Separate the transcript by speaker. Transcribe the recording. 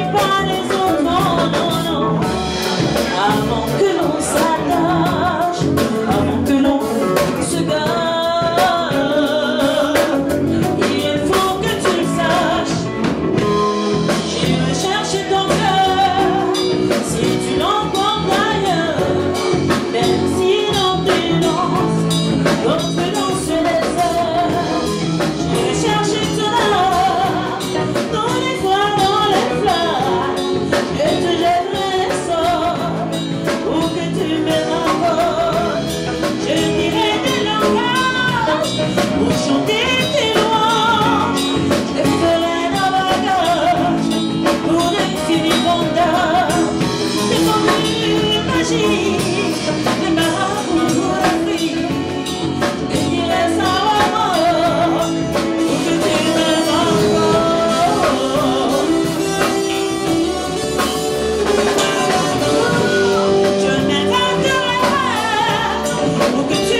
Speaker 1: everybody look you.